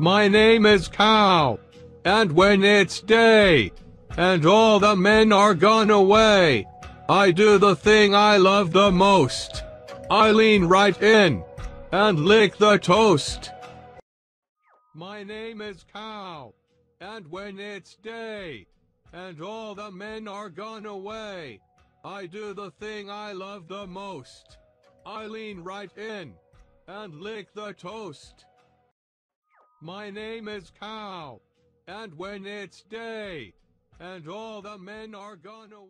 My name is Cow, and when it's day, and all the men are gone away, I do the thing I love the most. I lean right in and lick the toast. My name is Cow, and when it's day, and all the men are gone away, I do the thing I love the most. I lean right in and lick the toast. My name is Cow, and when it's day, and all the men are gone away.